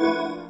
Música